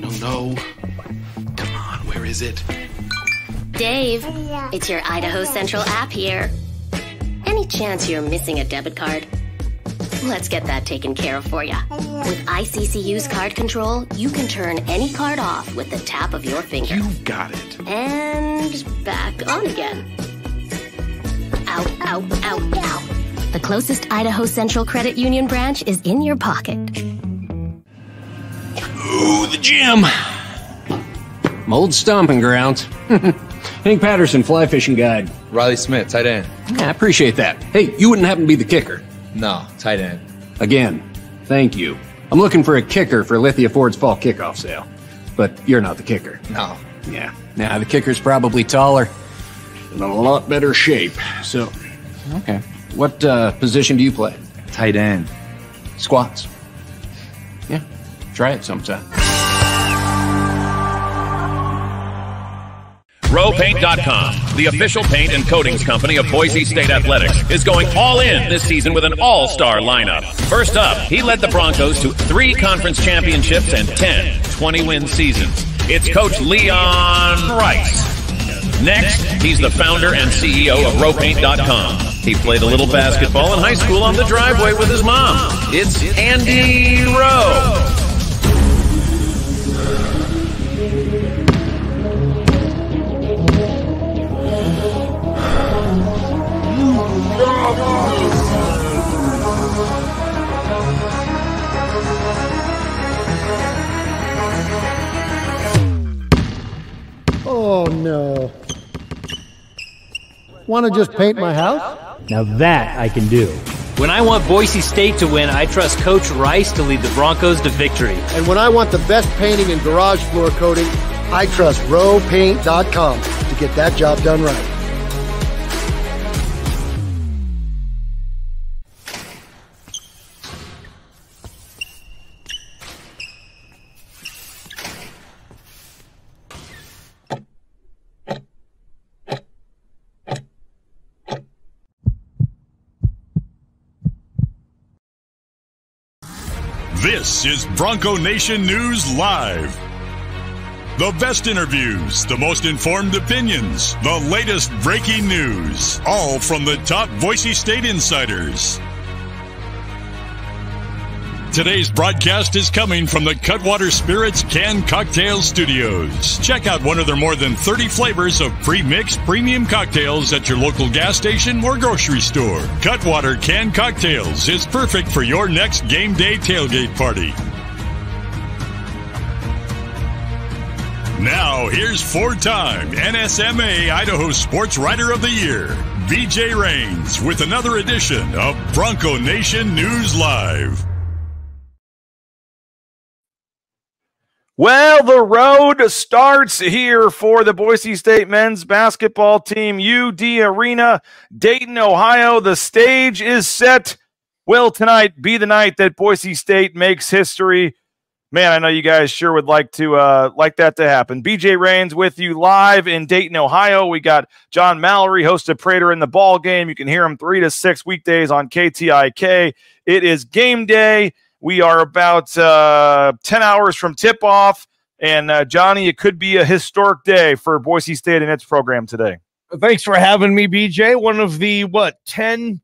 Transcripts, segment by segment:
No, no. Come on, where is it? Dave, it's your Idaho Central app here. Any chance you're missing a debit card? Let's get that taken care of for you. With ICCU's card control, you can turn any card off with the tap of your finger. You got it. And back on again. Out, out, out, out. The closest Idaho Central Credit Union branch is in your pocket. Ooh, the gym. Mold stomping grounds. Hank Patterson, fly fishing guide. Riley Smith, tight end. Yeah, I appreciate that. Hey, you wouldn't happen to be the kicker. No, tight end. Again, thank you. I'm looking for a kicker for Lithia Ford's fall kickoff sale. But you're not the kicker. No. Yeah. Now, the kicker's probably taller and in a lot better shape. So, okay. What uh, position do you play? Tight end. Squats. Yeah. Try it sometime. RowPaint.com, the official paint and coatings company of Boise State Athletics, is going all in this season with an all star lineup. First up, he led the Broncos to three conference championships and 10 20 win seasons. It's Coach Leon Rice. Next, he's the founder and CEO of RowPaint.com. He played a little basketball in high school on the driveway with his mom. It's Andy Rowe. Oh no. Want to just paint my house? Now that I can do. When I want Boise State to win, I trust Coach Rice to lead the Broncos to victory. And when I want the best painting and garage floor coating, I trust rowpaint.com to get that job done right. This is Bronco Nation News Live. The best interviews, the most informed opinions, the latest breaking news, all from the top Boise State insiders. Today's broadcast is coming from the Cutwater Spirits Can Cocktail Studios. Check out one of their more than 30 flavors of pre-mixed premium cocktails at your local gas station or grocery store. Cutwater Can Cocktails is perfect for your next game day tailgate party. Now, here's four-time NSMA Idaho Sports Writer of the Year, BJ Rains, with another edition of Bronco Nation News Live. Well, the road starts here for the Boise State men's basketball team, UD Arena, Dayton, Ohio. The stage is set. Will tonight be the night that Boise State makes history? Man, I know you guys sure would like to uh, like that to happen. BJ Rains with you live in Dayton, Ohio. We got John Mallory, host of Prater in the Ball Game. You can hear him three to six weekdays on KTIK. It is game day. We are about uh, 10 hours from tip off. And uh, Johnny, it could be a historic day for Boise State and its program today. Thanks for having me, BJ. One of the, what, 10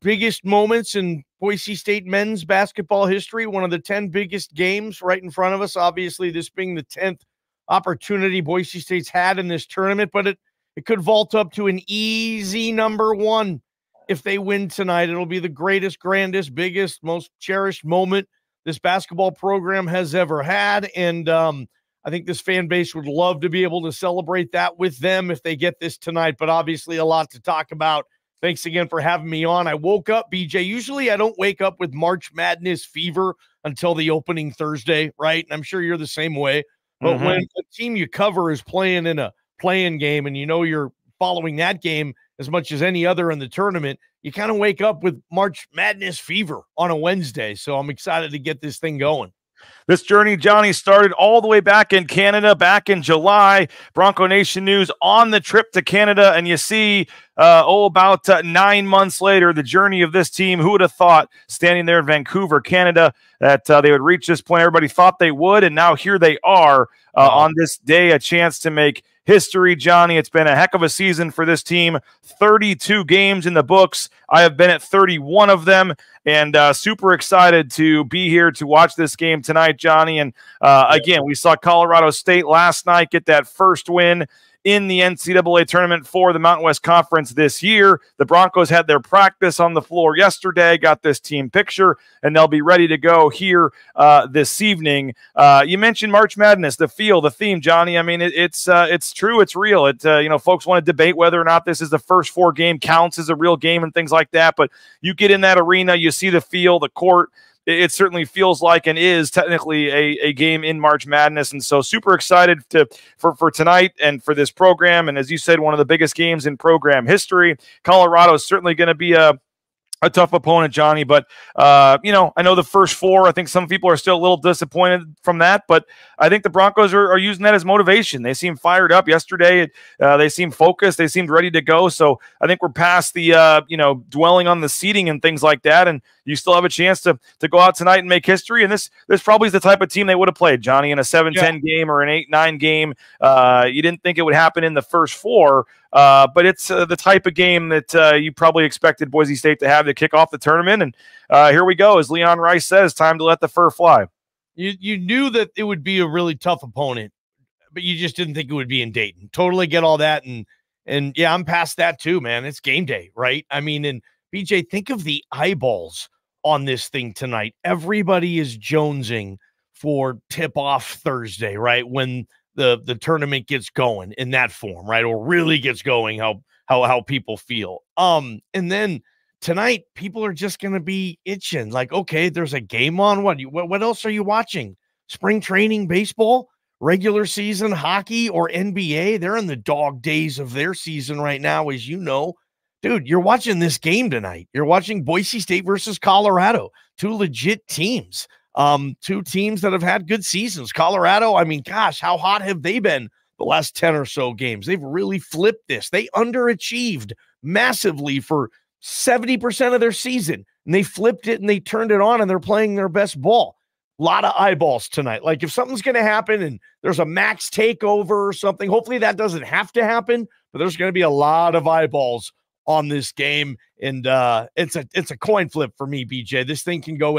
biggest moments in Boise State men's basketball history. One of the 10 biggest games right in front of us. Obviously, this being the 10th opportunity Boise State's had in this tournament, but it, it could vault up to an easy number one if they win tonight. It'll be the greatest, grandest, biggest, most cherished moment this basketball program has ever had. And um, I think this fan base would love to be able to celebrate that with them if they get this tonight. But obviously, a lot to talk about. Thanks again for having me on. I woke up, BJ. Usually, I don't wake up with March Madness fever until the opening Thursday, right? And I'm sure you're the same way. But Mhm. when the team you cover is playing in a playing game and you know you're following that game as much as any other in the tournament, you kind of wake up with March Madness fever on a Wednesday. So I'm excited to get this thing going. This journey, Johnny, started all the way back in Canada, back in July. Bronco Nation News on the trip to Canada. And you see, uh, oh, about uh, nine months later, the journey of this team. Who would have thought standing there in Vancouver, Canada, that uh, they would reach this point? Everybody thought they would. And now here they are uh, on this day, a chance to make history, Johnny. It's been a heck of a season for this team. 32 games in the books. I have been at 31 of them and uh, super excited to be here to watch this game tonight, Johnny. And uh, again, we saw Colorado State last night get that first win in the NCAA tournament for the Mountain West Conference this year. The Broncos had their practice on the floor yesterday, got this team picture, and they'll be ready to go here uh, this evening. Uh, you mentioned March Madness, the feel, the theme, Johnny. I mean, it, it's uh, it's true, it's real. It uh, you know, folks want to debate whether or not this is the first four game counts as a real game and things like that, but you get in that arena, you see the feel, the court it certainly feels like and is technically a, a game in March Madness. And so super excited to for, for tonight and for this program. And as you said, one of the biggest games in program history. Colorado is certainly going to be a a tough opponent, Johnny. But uh, you know, I know the first four. I think some people are still a little disappointed from that, but I think the Broncos are, are using that as motivation. They seem fired up yesterday. Uh, they seem focused. They seemed ready to go. So I think we're past the uh, you know dwelling on the seating and things like that, and you still have a chance to to go out tonight and make history. And this this probably is the type of team they would have played, Johnny, in a 7-10 yeah. game or an 8-9 game. Uh, you didn't think it would happen in the first four. Uh, but it's uh, the type of game that uh, you probably expected Boise State to have to kick off the tournament. And uh, here we go. As Leon Rice says, time to let the fur fly. You, you knew that it would be a really tough opponent, but you just didn't think it would be in Dayton. Totally get all that. And, and yeah, I'm past that too, man. It's game day, right? I mean, and BJ, think of the eyeballs on this thing tonight. Everybody is jonesing for tip off Thursday, right? When the the tournament gets going in that form, right? Or really gets going how how how people feel. Um, and then tonight people are just to be itching like okay there's a game on? What, what what else are you watching? Spring training baseball regular season hockey or nba they're in the dog days of their season right now as you know. Dude you're watching this game tonight. You're watching boise state versus colorado two legit teams um, two teams that have had good seasons. Colorado, I mean, gosh, how hot have they been the last 10 or so games? They've really flipped this. They underachieved massively for 70% of their season. And they flipped it and they turned it on and they're playing their best ball. A lot of eyeballs tonight. Like if something's going to happen and there's a max takeover or something, hopefully that doesn't have to happen, but there's going to be a lot of eyeballs on this game and uh it's a it's a coin flip for me BJ this thing can go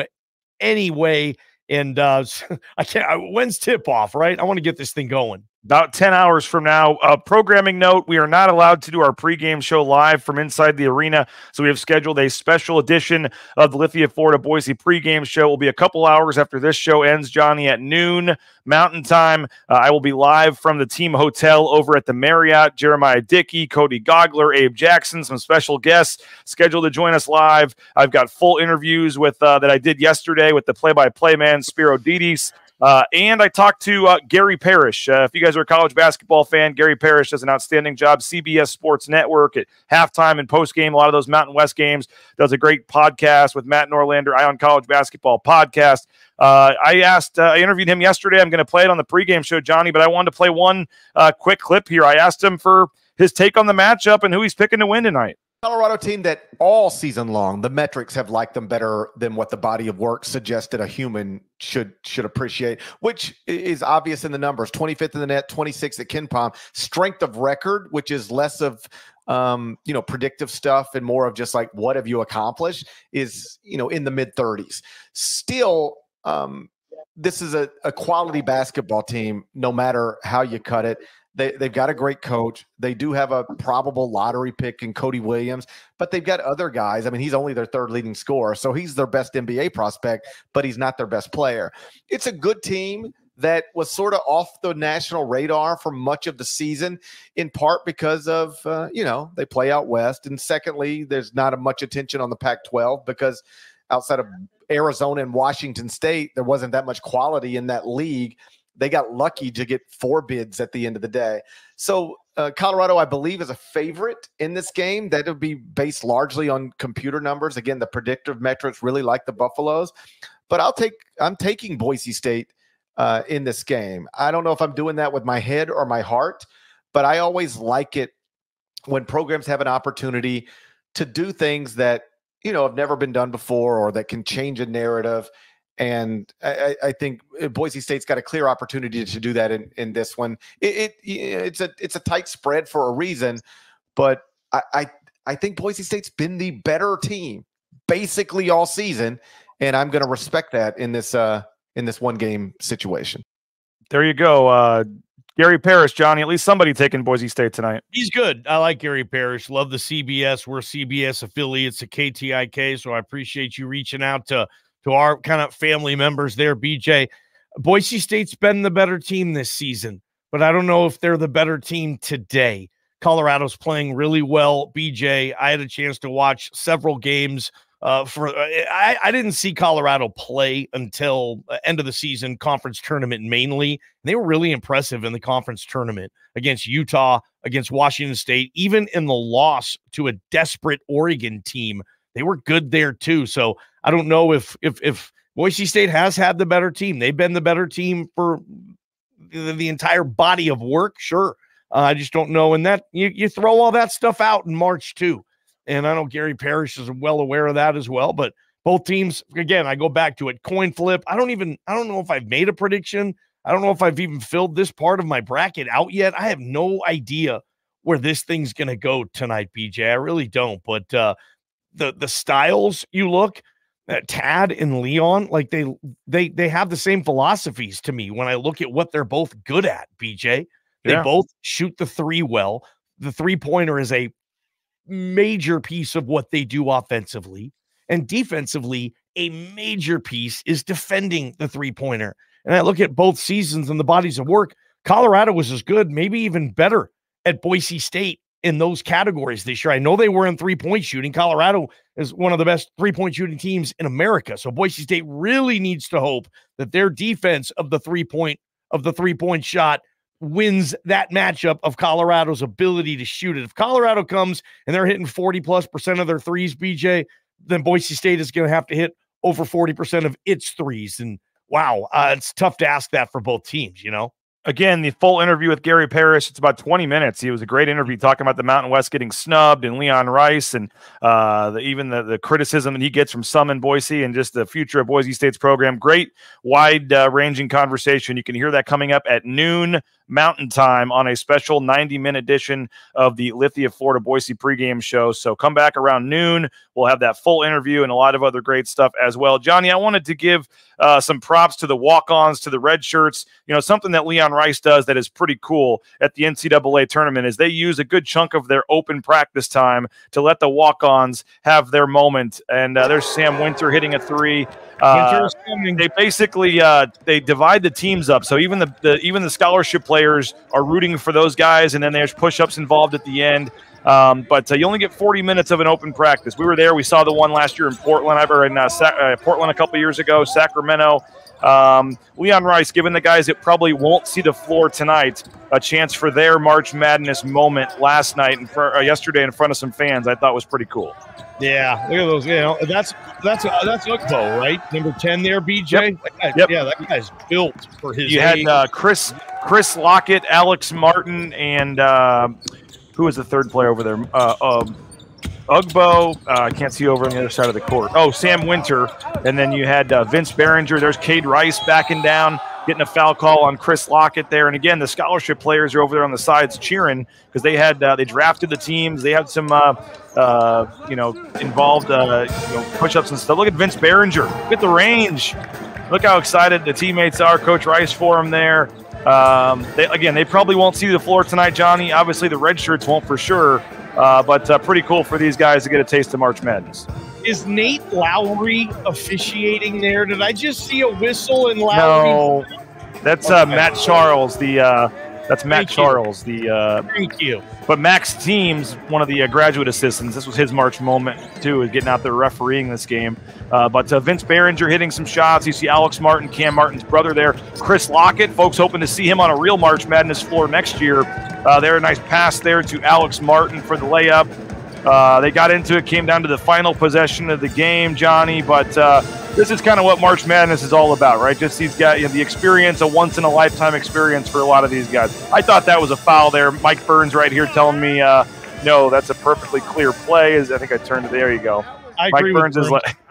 anyway. And uh, I can't. When's tip off? Right. I want to get this thing going about 10 hours from now. Uh, programming note we are not allowed to do our pregame show live from inside the arena. So we have scheduled a special edition of the Lithia Ford of Boise pregame show. It will be a couple hours after this show ends, Johnny, at noon Mountain Time. Uh, I will be live from the team hotel over at the Marriott. Jeremiah Dickey, Cody Gogler, Abe Jackson, some special guests scheduled to join us live. I've got full interviews with uh, that I did yesterday with the play by play man, Spiro Dedes. Uh, and I talked to uh, Gary Parrish. Uh, if you guys are a college basketball fan, Gary Parrish does an outstanding job. CBS Sports Network at halftime and post game, a lot of those Mountain West games, does a great podcast with Matt Norlander, Eye on College Basketball podcast. Uh, I asked, uh, I interviewed him yesterday. I'm going to play it on the pregame show, Johnny, but I wanted to play one uh, quick clip here. I asked him for his take on the matchup and who he's picking to win tonight. Colorado team that all season long the metrics have liked them better than what the body of work suggested a human should should appreciate, which is obvious in the numbers. 25th in the net, 26th at KenPom. Strength of record, which is less of um, you know, predictive stuff and more of just like what have you accomplished, is you know in the mid 30s. Still, um, this is a, a quality basketball team, no matter how you cut it. They, they've got a great coach. They do have a probable lottery pick in Cody Williams, but they've got other guys. I mean, he's only their third leading scorer, so he's their best NBA prospect, but he's not their best player. It's a good team that was sort of off the national radar for much of the season, in part because of, uh, you know, they play out west. And secondly, there's not a much attention on the Pac 12 because outside of Arizona and Washington State, there wasn't that much quality in that league they got lucky to get four bids at the end of the day. So uh, Colorado, I believe, is a favorite in this game. That would be based largely on computer numbers. Again, the predictive metrics really like the Buffaloes, but I'll take I'm taking Boise State uh, in this game. I don't know if I'm doing that with my head or my heart, but I always like it when programs have an opportunity to do things that you know have never been done before or that can change a narrative. And I, I think uh, Boise State's got a clear opportunity to do that in, in this one. It, it it's a it's a tight spread for a reason, but I, I I think Boise State's been the better team basically all season, and I'm going to respect that in this uh in this one game situation. There you go. Uh, Gary Parrish, Johnny, at least somebody taking Boise State tonight. He's good. I like Gary Parrish. Love the CBS. We're CBS affiliates of KTIK, so I appreciate you reaching out to to our kind of family members there. BJ, Boise State's been the better team this season, but I don't know if they're the better team today. Colorado's playing really well. BJ, I had a chance to watch several games uh, for uh, I, I didn't see Colorado play until end of the season conference tournament mainly. They were really impressive in the conference tournament against Utah, against Washington State, even in the loss to a desperate Oregon team. They were good there too. So I don't know if if if Boise State has had the better team. They've been the better team for the, the entire body of work. Sure. Uh, I just don't know. And that you, you throw all that stuff out in March too. And I know Gary Parrish is well aware of that as well. But both teams, again, I go back to it. Coin flip. I don't even, I don't know if I've made a prediction. I don't know if I've even filled this part of my bracket out yet. I have no idea where this thing's going to go tonight, BJ. I really don't. But uh, the the styles you look at Tad and Leon, like they they they have the same philosophies to me when I look at what they're both good at, BJ. They Yeah. both shoot the three well. The three pointer is a major piece of what they do offensively. And defensively, a major piece is defending the three pointer. And I look at both seasons and the bodies of work. Colorado was as good, maybe even better at Boise State in those categories this year. I know they were in three point shooting. Colorado is one of the best three point shooting teams in America. So Boise State really needs to hope that their defense of the three point of the three point shot wins that matchup of Colorado's ability to shoot it. If Colorado comes and they're hitting 40 plus percent of their threes, BJ, then Boise State is going to have to hit over 40% of its threes. And wow, uh, it's tough to ask that for both teams, you know? Again, the full interview with Gary Parrish. It's about 20 minutes. It was a great interview talking about the Mountain West getting snubbed and Leon Rice and uh, the, even the, the criticism that he gets from some in Boise and just the future of Boise State's program. Great, wide uh, ranging conversation. You can hear that coming up at noon Mountain Time on a special 90 minute edition of the Lithia Ford of Boise pregame show. So come back around noon. We'll have that full interview and a lot of other great stuff as well. Johnny, I wanted to give uh, some props to the walk ons, to the red shirts. You know, something that Leon Rice does that is pretty cool at the NCAA tournament is they use a good chunk of their open practice time to let the walk ons have their moment. And uh, there's Sam Winter hitting a three. Uh, they basically uh, they divide the teams up. So even the, the even the scholarship players are rooting for those guys, and then there's push-ups involved at the end. Um, but uh, you only get 40 minutes of an open practice. We were there. We saw the one last year in Portland. I were in uh, Sa- uh, Portland a couple years ago. Sacramento. Um, Leon Rice giving the guys that probably won't see the floor tonight a chance for their March Madness moment last night and for, uh, yesterday in front of some fans. I thought was pretty cool. Yeah, look at those. You know, that's that's uh, that's Ugbo, right? Number ten there, BJ. Yep. That guy- Yep. Yeah, that guy's built for his. You had uh, Chris Chris Lockett, Alex Martin, and uh, who was the third player over there? Uh, um, Ugbo. Uh, I can't see over on the other side of the court. Oh, Sam Winter, and then you had uh, Vince Behringer. There's Cade Rice backing down, getting a foul call on Chris Lockett there. And again, the scholarship players are over there on the sides cheering because they had uh, they drafted the teams. They had some. Uh, uh, you know, involved, uh, you know, push-ups and stuff. Look at Vince Behringer. Look at the range. Look how excited the teammates are. Coach Rice for him there. Um, they, again, they probably won't see the floor tonight, Johnny. Obviously, the red shirts won't for sure. Uh, but uh, pretty cool for these guys to get a taste of March Madness. Is Nate Lowry officiating there? Did I just see a whistle and Lowry? No, that's uh, Matt Charles. The uh, that's Matt Thank you. Charles. The uh, Thank you. But Max Teams, one of the uh, graduate assistants, this was his March moment too, is getting out there refereeing this game. Uh, but uh, Vince Behringer hitting some shots. You see Alex Martin, Cam Martin's brother there. Chris Lockett, folks hoping to see him on a real March Madness floor next year. Uh, there, a nice pass there to Alex Martin for the layup. Uh, they got into it, came down to the final possession of the game, Johnny. But uh, this is kind of what March Madness is all about, right? Just these guys, you know, the experience, a once in a lifetime experience for a lot of these guys. I thought that was a foul there. Mike Burns right here telling me, uh, no, that's a perfectly clear play. Is I think I turned it. There you go. I Mike Burns is like.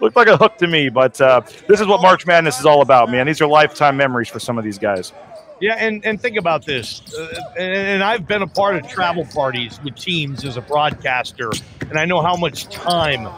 Looked like a hook to me, but uh, this is what March Madness is all about, man. These are lifetime memories for some of these guys. Yeah, and, and think about this. Uh, and, and I've been a part of travel parties with teams as a broadcaster, and I know how much time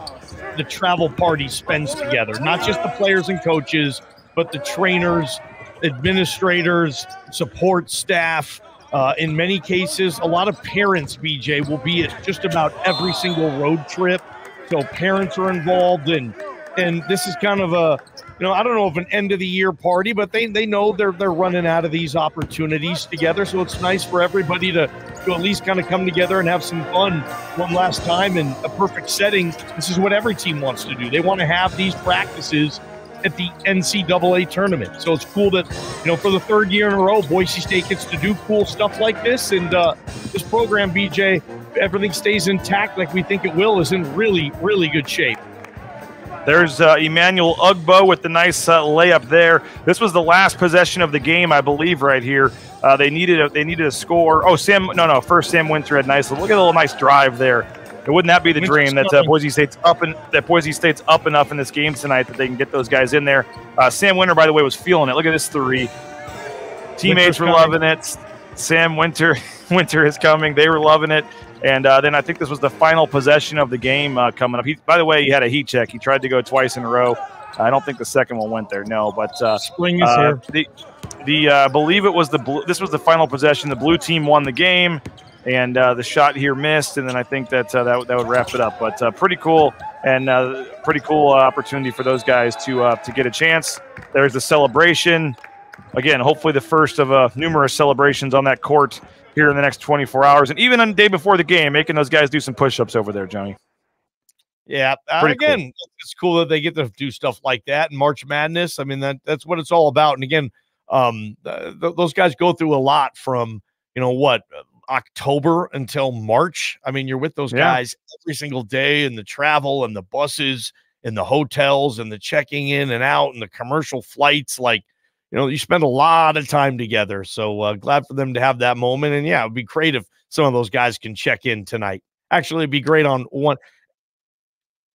the travel party spends together. Not just the players and coaches, but the trainers, administrators, support staff. Uh, in many cases, a lot of parents, BJ, will be at just about every single road trip. So parents are involved, and and this is kind of a you know, I don't know if an end of the year party, but they they know they're they're running out of these opportunities together. So it's nice for everybody to to at least kind of come together and have some fun one last time in a perfect setting. This is what every team wants to do. They want to have these practices at the NCAA tournament. So it's cool that you know for the third year in a row, Boise State gets to do cool stuff like this. And uh, this program, BJ, everything stays intact like we think it will, is in really really good shape. There's uh, Emmanuel Ugbo with the nice uh, layup there. This was the last possession of the game, I believe, right here. Uh, they needed a, they needed a score. Oh, Sam, no, no. First, Sam Winter had nice. Look at the little nice drive there. And wouldn't that be the dream that uh. Boise State's up and that Boise State's up enough in this game tonight that they can get those guys in there. Uh, Sam Winter, by the way, was feeling it. Look at this three. Teammates Winter's were coming. loving it. Sam Winter, Winter is coming. They were loving it. And uh, then I think this was the final possession of the game uh, coming up. He, by the way, he had a heat check. He tried to go twice in a row. I don't think the second one went there. No, but uh, Spring is uh, here. the the uh, I believe it was the blue. This was the final possession. The blue team won the game, and uh, the shot here missed. And then I think that uh, that, that would wrap it up. But uh, pretty cool and uh, pretty cool uh, opportunity for those guys to uh, to get a chance. There's the celebration. Again, hopefully the first of uh, numerous celebrations on that court here in the next 24 hours, and even on the day before the game, making those guys do some push-ups over there, Johnny. Yeah, uh, Pretty cool. again, it's cool that they get to do stuff like that. And March Madness, I mean that that's what it's all about. And again, um, th- th- those guys go through a lot from you know what uh, October until March. I mean, you're with those Yeah. guys every single day, and the travel and the buses and the hotels and the checking in and out and the commercial flights. Like, you know, you spend a lot of time together. So uh, glad for them to have that moment. And yeah, it'd be great if some of those guys can check in tonight. Actually, it'd be great on one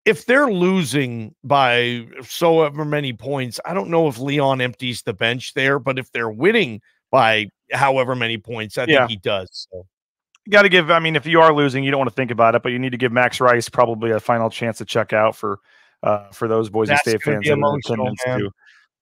if they're losing by so ever many points, I don't know if Leon empties the bench there, but if they're winning by however many points, I Yeah. think he does. So You got to give. I mean, if you are losing, you don't want to think about it, but you need to give Max Rice probably a final chance to check out for uh, for those Boise That's State fans in emotional, attendance man. too.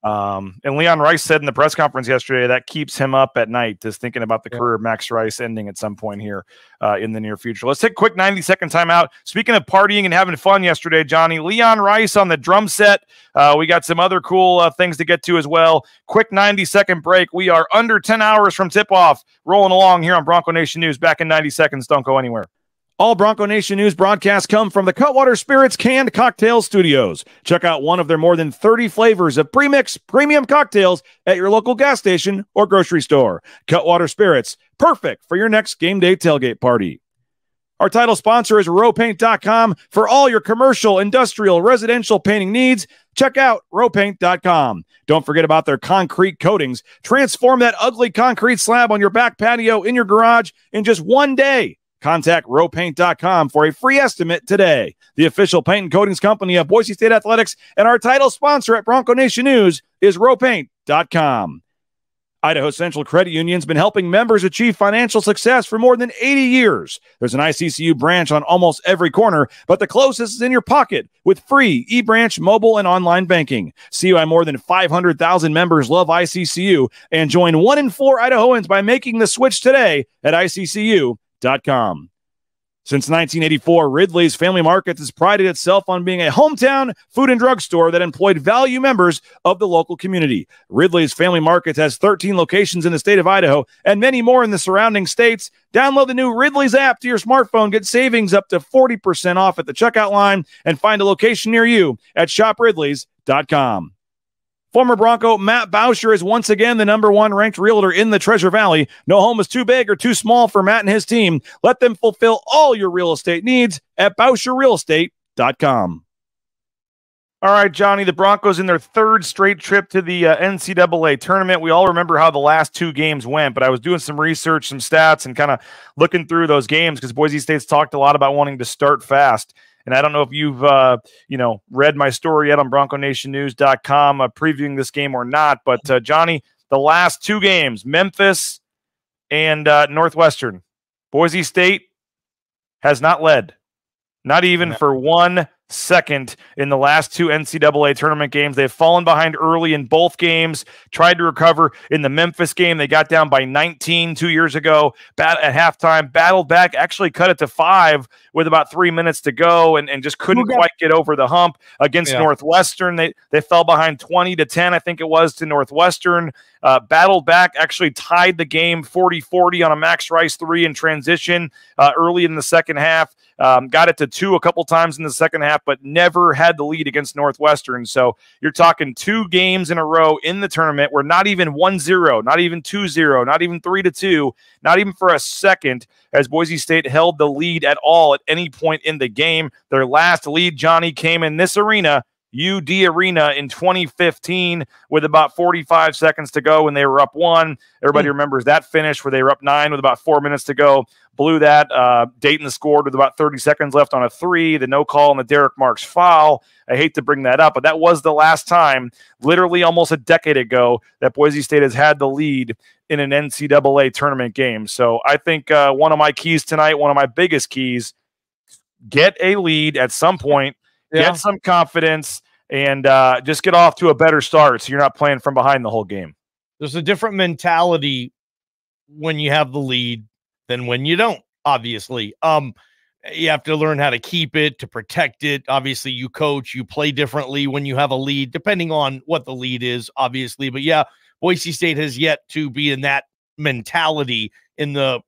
Um, and Leon Rice said in the press conference yesterday that keeps him up at night, just thinking about the career of Max Rice ending at some point here uh, in the near future. Let's take a quick 90 second timeout. Speaking of partying and having fun yesterday, Johnny, Leon Rice on the drum set. Uh, we got some other cool uh, things to get to as well. Quick 90 second break. We are under 10 hours from tip off, rolling along here on Bronco Nation News. Back in 90 seconds. Don't go anywhere. All Bronco Nation News broadcasts come from the Cutwater Spirits Canned Cocktail Studios. Check out one of their more than 30 flavors of premix premium cocktails at your local gas station or grocery store. Cutwater Spirits, perfect for your next game day tailgate party. Our title sponsor is rowpaint.com for all your commercial, industrial, residential painting needs. Check out rowpaint.com. Don't forget about their concrete coatings. Transform that ugly concrete slab on your back patio in your garage in just one day. Contact rowpaint.com for a free estimate today. The official paint and coatings company of Boise State Athletics and our title sponsor at Bronco Nation News is rowpaint.com. Idaho Central Credit Union's been helping members achieve financial success for more than 80 years. There's an ICCU branch on almost every corner, but the closest is in your pocket with free e-branch mobile and online banking. See why more than 500,000 members love ICCU and join one in four Idahoans by making the switch today at ICCU.com. Since 1984, Ridley's Family Markets has prided itself on being a hometown food and drug store that employed value members of the local community. Ridley's Family Markets has 13 locations in the state of Idaho and many more in the surrounding states. Download the new Ridley's app to your smartphone, get savings up to 40% off at the checkout line, and find a location near you at shopridleys.com. Former Bronco Matt Bauscher is once again the number one ranked realtor in the Treasure Valley. No home is too big or too small for Matt and his team. Let them fulfill all your real estate needs at BauscherRealestate.com. All right, Johnny, the Broncos in their third straight trip to the uh, NCAA tournament. We all remember how the last two games went, but I was doing some research, some stats, and kind of looking through those games because Boise State's talked a lot about wanting to start fast. And I don't know if you've, uh, you know, read my story yet on BroncoNationNews.com uh, previewing this game or not. But uh, Johnny, the last two games, Memphis and uh, Northwestern, Boise State has not led, not even for one second in the last two NCAA tournament games. They've fallen behind early in both games, tried to recover in the Memphis game. They got down by 19 two years ago bat- at halftime, battled back, actually cut it to five with about three minutes to go and, and just couldn't got- quite get over the hump against Yeah. Northwestern. They, they fell behind 20 to 10, I think it was, to Northwestern. Uh, battled back, actually tied the game 40 40 on a Max Rice three in transition uh, early in the second half. Um, got it to two a couple times in the second half, but never had the lead against Northwestern. So you're talking two games in a row in the tournament where not even 1 0, not even 2 0, not even 3 to 2, not even for a second has Boise State held the lead at all at any point in the game. Their last lead, Johnny, came in this arena. UD Arena in 2015 with about 45 seconds to go when they were up one. Everybody remembers that finish where they were up nine with about four minutes to go. Blew that. Uh, Dayton scored with about 30 seconds left on a three. The no call on the Derek Marks foul. I hate to bring that up, but that was the last time, literally almost a decade ago, that Boise State has had the lead in an NCAA tournament game. So I think uh, one of my keys tonight, one of my biggest keys, get a lead at some point, Yeah. get some confidence, and uh, just get off to a better start so you're not playing from behind the whole game. There's a different mentality when you have the lead than when you don't, obviously. Um, you have to learn how to keep it, to protect it. Obviously, you coach, you play differently when you have a lead, depending on what the lead is, obviously. But yeah, Boise State has yet to be in that mentality in the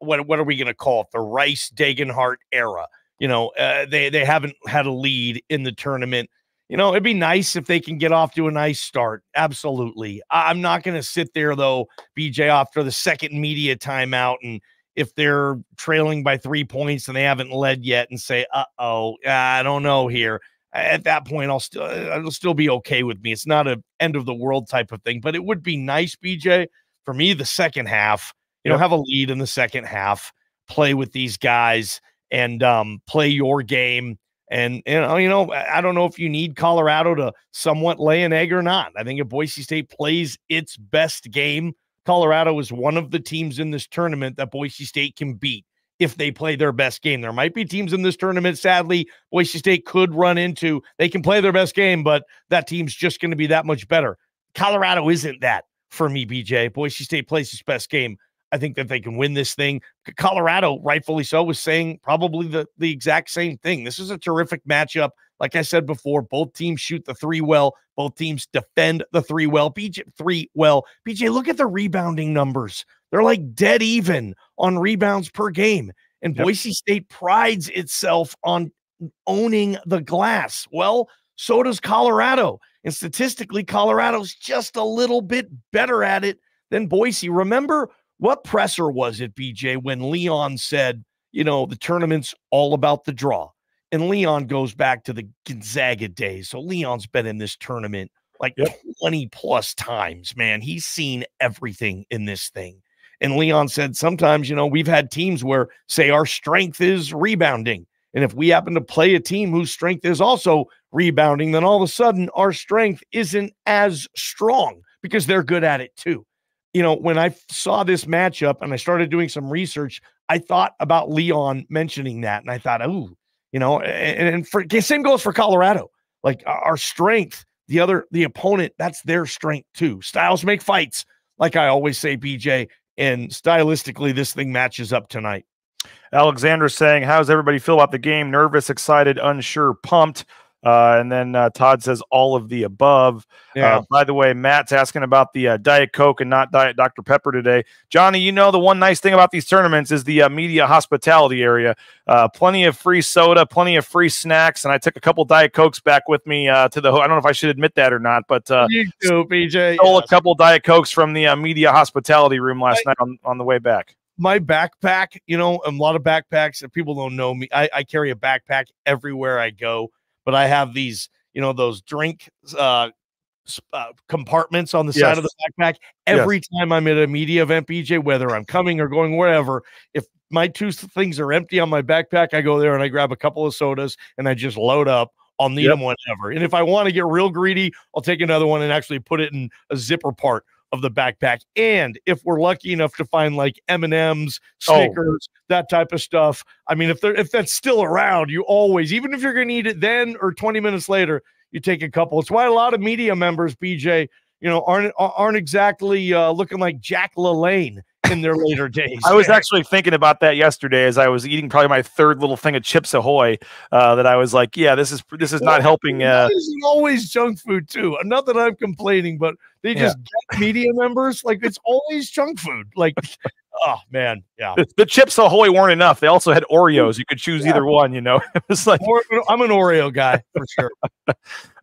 what what are we going to call it? The Rice Degenhart era. You know, uh, they they haven't had a lead in the tournament. You know, it'd be nice if they can get off to a nice start. Absolutely. I- I'm not going to sit there though, BJ, after the second media timeout, and if they're trailing by three points and they haven't led yet, and say, "Uh oh, I don't know here." At that point, I'll still it'll still be okay with me. It's not a end of the world type of thing, but it would be nice, BJ, for me the second half. You know, have a lead in the second half, play with these guys, and um, play your game. And you know, you know, I don't know if you need Colorado to somewhat lay an egg or not. I think if Boise State plays its best game, Colorado is one of the teams in this tournament that Boise State can beat if they play their best game. There might be teams in this tournament, sadly, Boise State could run into. They can play their best game, but that team's just going to be that much better. Colorado isn't that for me, BJ. Boise State plays its best game. I think that they can win this thing. Colorado, rightfully so, was saying probably the, the exact same thing. This is a terrific matchup. Like I said before, both teams shoot the three well. Both teams defend the three well. BJ three well. BJ, look at the rebounding numbers. They're like dead even on rebounds per game. And Yep. Boise State prides itself on owning the glass. Well, so does Colorado. And statistically, Colorado's just a little bit better at it than Boise. Remember what presser was it, BJ, when Leon said, you know, the tournament's all about the draw? And Leon goes back to the Gonzaga days. So Leon's been in this tournament like 20 plus times, man. He's seen everything in this thing. And Leon said, sometimes, you know, we've had teams where, say, our strength is rebounding. And if we happen to play a team whose strength is also rebounding, then all of a sudden our strength isn't as strong because they're good at it too. You know, when I saw this matchup and I started doing some research, I thought about Leon mentioning that. And I thought, oh, you know, and, and for same goes for Colorado. Like our strength, the other, the opponent, that's their strength too. Styles make fights, like I always say, BJ. And stylistically, this thing matches up tonight. Alexander saying, "How does everybody feel about the game? Nervous, excited, unsure, pumped." Uh, and then uh, Todd says all of the above. Yeah. Uh, by the way, Matt's asking about the uh, Diet Coke and not Diet Dr Pepper today. Johnny, you know the one nice thing about these tournaments is the uh, media hospitality area. Uh, plenty of free soda, plenty of free snacks, and I took a couple Diet Cokes back with me uh, to the. Ho- I don't know if I should admit that or not, but uh, you do, BJ. stole a couple Diet Cokes from the uh, media hospitality room last night on, on the way back. my backpack, you know, a lot of backpacks. If people don't know me, I, I carry a backpack everywhere I go, but I have these, you know those drink uh, uh, compartments on the side of the backpack. Yes. Every time I'm at a media event, BJ, whether I'm coming or going wherever, if my two things are empty on my backpack, I go there and I grab a couple of sodas and I just load up. I'll need Yep. them whenever. And if I want to get real greedy, I'll take another one and actually put it in a zipper part of the backpack. And if we're lucky enough to find like M and M's, Oh. That type of stuff, I mean, if they're if that's still around, you always, even if you're going to eat it then or 20 minutes later, you take a couple. It's why a lot of media members, BJ, you know, aren't aren't exactly uh, looking like Jack LaLanne in their later days. I was actually thinking about that yesterday as I was eating probably my third little thing of Chips Ahoy. Uh, that I was like, yeah, this is this is not helping. Uh, is it always junk food too? Not that I'm complaining, but they Yeah. just get media members like it's always junk food. Like, oh man, yeah. the, the Chips Ahoy weren't enough. They also had Oreos. You could choose Yeah. either one. You know, it was like I'm an Oreo guy for sure.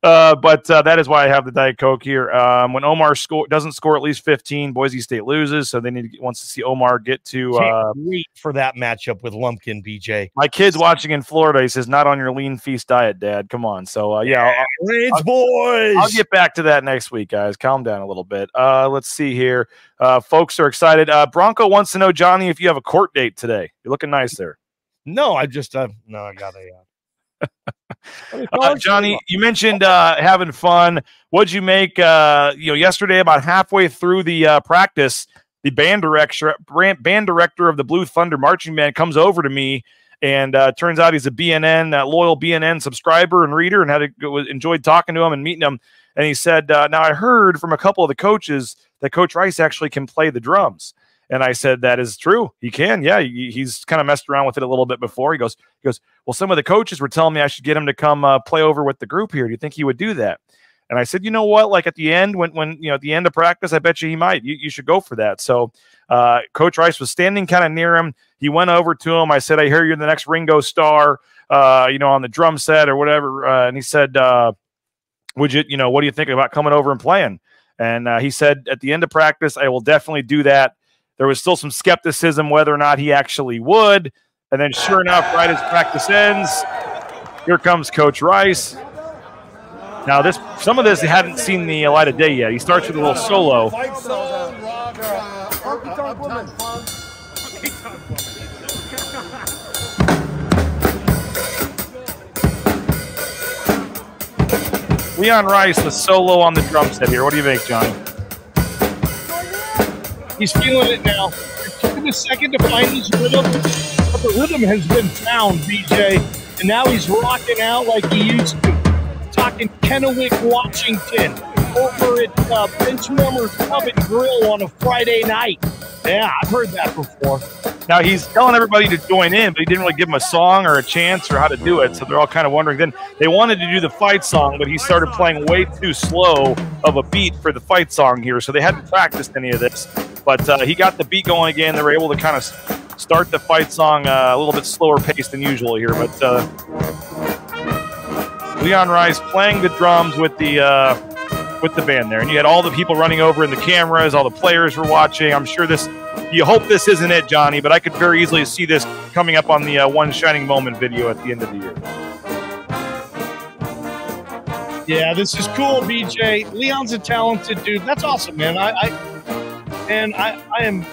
Uh, but uh, that is why I have the Diet Coke here. Um, when Omar score doesn't score at least 15, Boise State loses, so they need to, wants to see Omar get to. Uh, wait for that matchup with Lampkin, BJ. my kid's watching in Florida. He says, "Not on your lean feast diet, Dad. Come on." So uh, yeah, Rage boys. I'll get back to that next week, guys. Calm down a little bit. Uh, let's see here. Uh, folks are excited. Uh, Bronco wants to know, Johnny, if you have a court date today. You're looking nice there. No, I just uh, no, I got a. Uh, Johnny, you mentioned uh, having fun. What'd you make? Uh, you know, yesterday, about halfway through the uh, practice, the band director, brand- band director of the Blue Thunder marching band, comes over to me, and uh, turns out he's a BNN loyal BNN subscriber and reader, and had a, go- enjoyed talking to him and meeting him. And he said, uh, "Now I heard from a couple of the coaches that Coach Rice actually can play the drums." And I said, "That is true. He can. Yeah, he- he's kind of messed around with it a little bit before." He goes, "He goes. Well, some of the coaches were telling me I should get him to come uh, play over with the group here. Do you think he would do that?" And I said, "You know what? Like at the end, when when you know at the end of practice, I bet you he might. You, you should go for that." So, uh, Coach Rice was standing kind of near him. He went over to him. I said, "I hear you're the next Ringo Starr, uh, you know, on the drum set or whatever." Uh, and he said, uh, "Would you, you know, what do you think about coming over and playing?" And uh, he said, "At the end of practice, I will definitely do that." There was still some skepticism whether or not he actually would. And then, sure enough, right as practice ends, here comes Coach Rice. Now, this some of this hadn't seen the light of day yet. He starts with a little solo. Leon Rice, the solo on the drum set here. What do you think, Johnny? He's feeling it now. It took him a second to find his rhythm, but the rhythm has been found, BJ. And now he's rocking out like he used to. Talking Kennewick, Washington, over at uh, Benchwarmers Pub and Grill on a Friday night. Yeah, I've heard that before. Now he's telling everybody to join in, but he didn't really give them a song or a chance or how to do it. So they're all kind of wondering. Then they wanted to do the fight song, but he started playing way too slow of a beat for the fight song here. So they hadn't practiced any of this. But uh, he got the beat going again. They were able to kind of start the fight song uh, a little bit slower paced than usual here. But uh, Leon Rice playing the drums with the uh, with the band there, and you had all the people running over in the cameras. All the players were watching. I'm sure this. You hope this isn't it, Johnny, but I could very easily see this coming up on the uh, One Shining Moment video at the end of the year. Yeah, this is cool, BJ. Leon's a talented dude. That's awesome, man. I, I and I, I am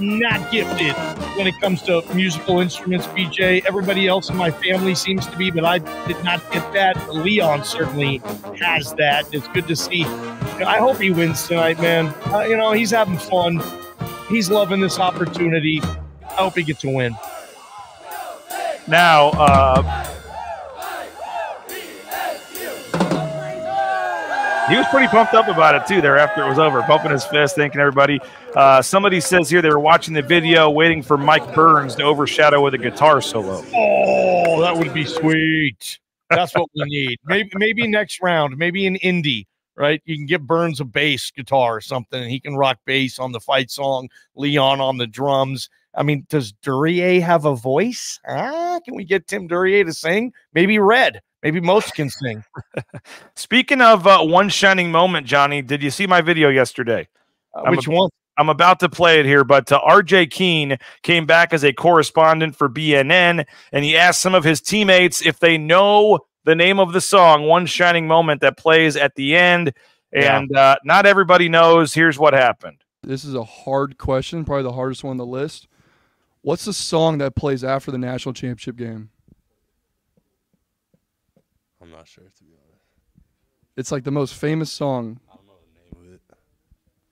not gifted when it comes to musical instruments, BJ. Everybody else in my family seems to be, but I did not get that. Leon certainly has that. It's good to see. I hope he wins tonight, man. Uh, you know, he's having fun. He's loving this opportunity. I hope he gets a win. Now, uh, he was pretty pumped up about it too. There after it was over, pumping his fist, thanking everybody. Uh, somebody says here they were watching the video, waiting for Mike Burns to overshadow with a guitar solo. Oh, that would be sweet. That's what we need. Maybe maybe next round, maybe an indie, right? You can get Burns a bass guitar or something, and he can rock bass on the fight song, Leon on the drums. I mean, does Duryea have a voice? Ah, can we get Tim Duryea to sing? Maybe Red. Maybe most can sing. Speaking of uh, one shining moment, Johnny, did you see my video yesterday? Uh, which a- one? I'm about to play it here, but uh, RJ Keene came back as a correspondent for BNN, and he asked some of his teammates if they know the name of the song, One Shining Moment, that plays at the end. Yeah. And uh, not everybody knows. Here's what happened. This is a hard question, probably the hardest one on the list. What's the song that plays after the national championship game? I'm not sure to be honest. It's like the most famous song. I don't know the name of it.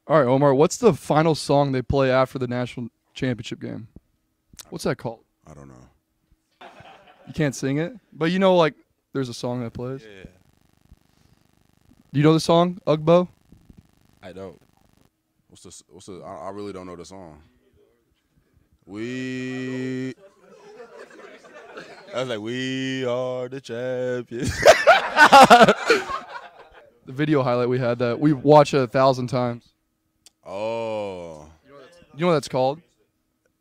All right, Omar, what's the final song they play after the national championship game? What's that called? I don't know. You can't sing it, but you know, like, there's a song that plays. Yeah. Do you know the song, Ugbo? I don't. What's the? What's the? I, I really don't know the song. We. I was like, we are the champions. The video highlight we had that we watched it a thousand times. oh. You know what that's called?